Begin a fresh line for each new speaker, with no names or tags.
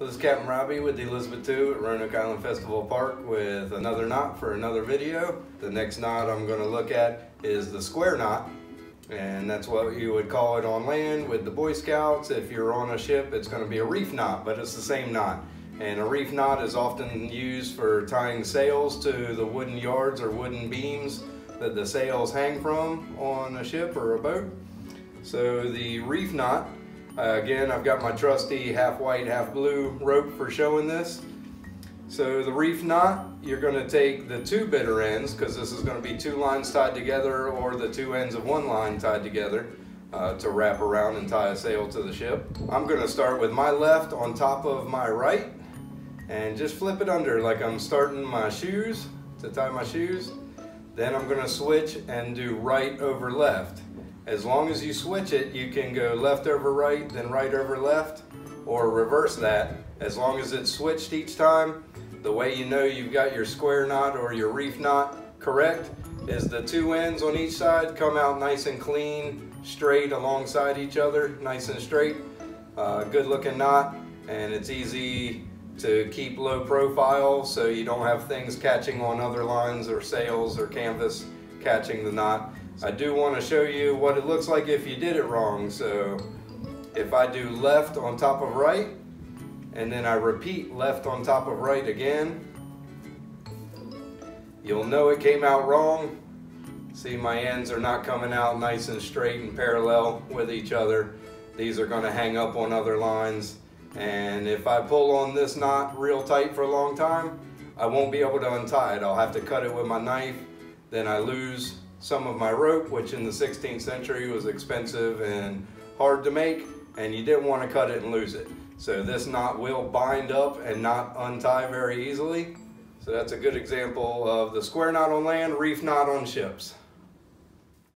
Captain Robbie with the Elizabeth II at Roanoke Island Festival Park with another knot for another video. The next knot I'm going to look at is the square knot and that's what you would call it on land with the Boy Scouts. If you're on a ship it's going to be a reef knot but it's the same knot and a reef knot is often used for tying sails to the wooden yards or wooden beams that the sails hang from on a ship or a boat. So the reef knot uh, again, I've got my trusty half white, half blue rope for showing this. So the reef knot, you're going to take the two bitter ends, because this is going to be two lines tied together or the two ends of one line tied together uh, to wrap around and tie a sail to the ship. I'm going to start with my left on top of my right and just flip it under like I'm starting my shoes to tie my shoes. Then I'm going to switch and do right over left. As long as you switch it, you can go left over right, then right over left, or reverse that. As long as it's switched each time, the way you know you've got your square knot or your reef knot correct is the two ends on each side come out nice and clean, straight alongside each other, nice and straight. Uh, good looking knot, and it's easy to keep low profile so you don't have things catching on other lines or sails or canvas catching the knot. I do want to show you what it looks like if you did it wrong. So if I do left on top of right, and then I repeat left on top of right again, you'll know it came out wrong. See my ends are not coming out nice and straight and parallel with each other. These are going to hang up on other lines. And if I pull on this knot real tight for a long time, I won't be able to untie it. I'll have to cut it with my knife. Then I lose some of my rope, which in the 16th century was expensive and hard to make, and you didn't want to cut it and lose it. So this knot will bind up and not untie very easily. So that's a good example of the square knot on land, reef knot on ships.